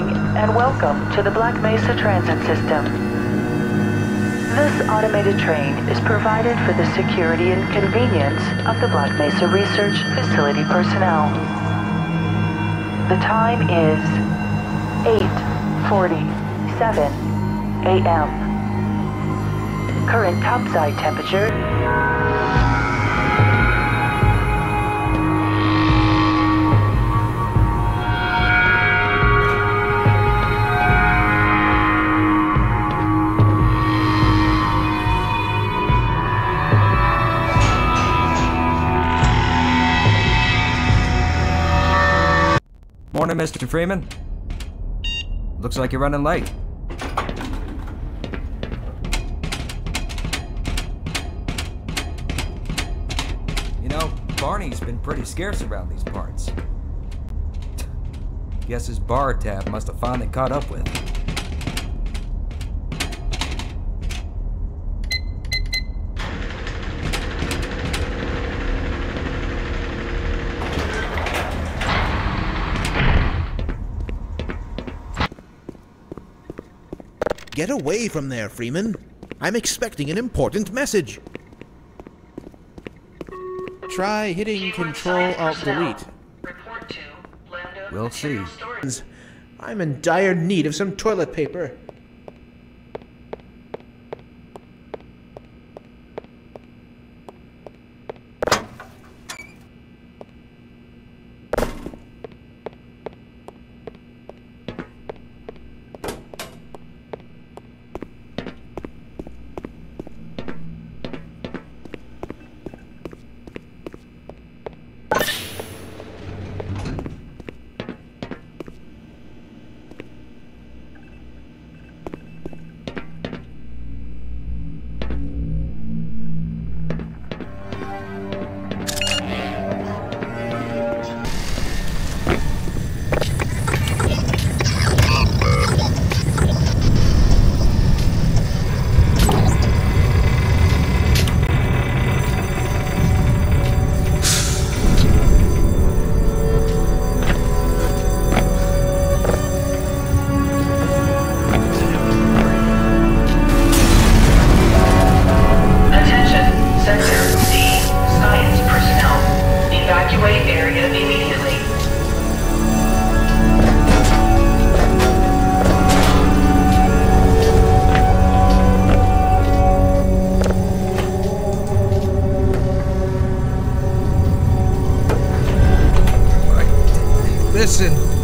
morning and welcome to the Black Mesa Transit System. This automated train is provided for the security and convenience of the Black Mesa Research Facility personnel. The time is 8.47 a.m. Current topside temperature Morning, Mr. Freeman. Looks like you're running late. You know, Barney's been pretty scarce around these parts. Guess his bar tab must have finally caught up with. Get away from there, Freeman. I'm expecting an important message. Try hitting Control Alt Delete. Report to Lando We'll see. I'm in dire need of some toilet paper. Evacuate area immediately. Listen.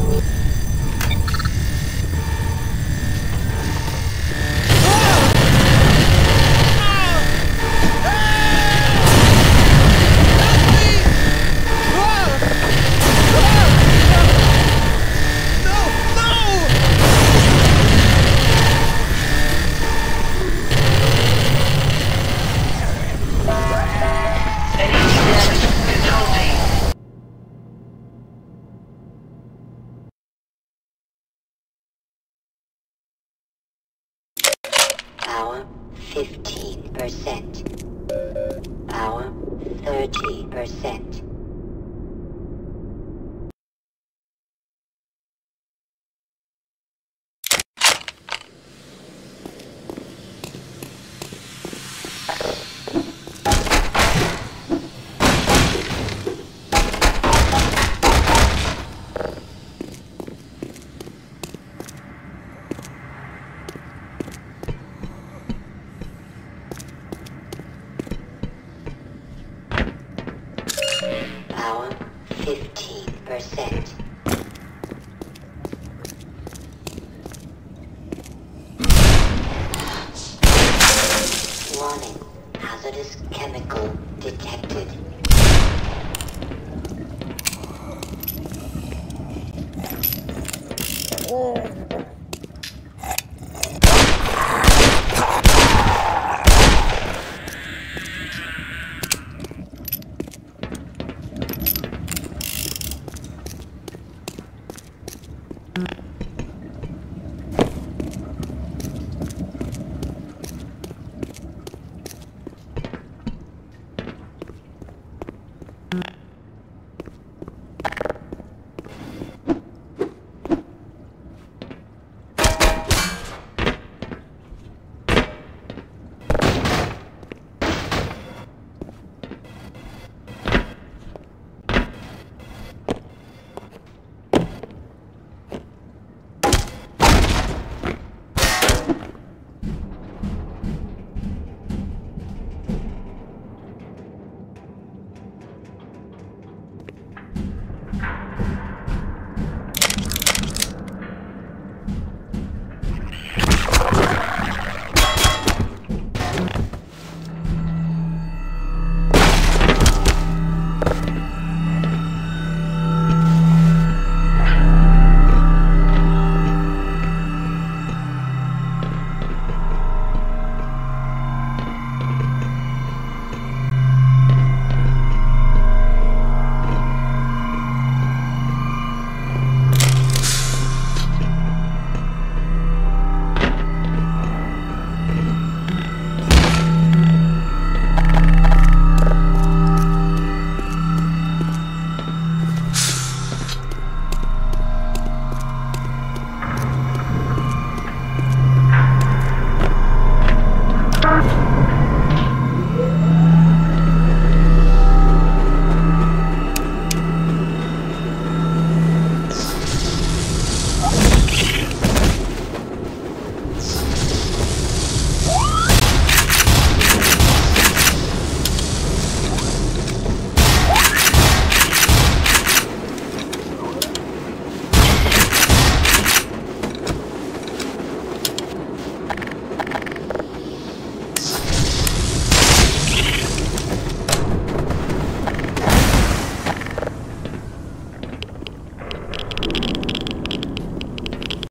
15%. Power 30%. 哦